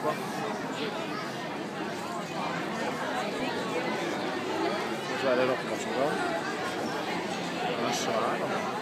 film på. Så er det rockekapselen. Den er svær, da.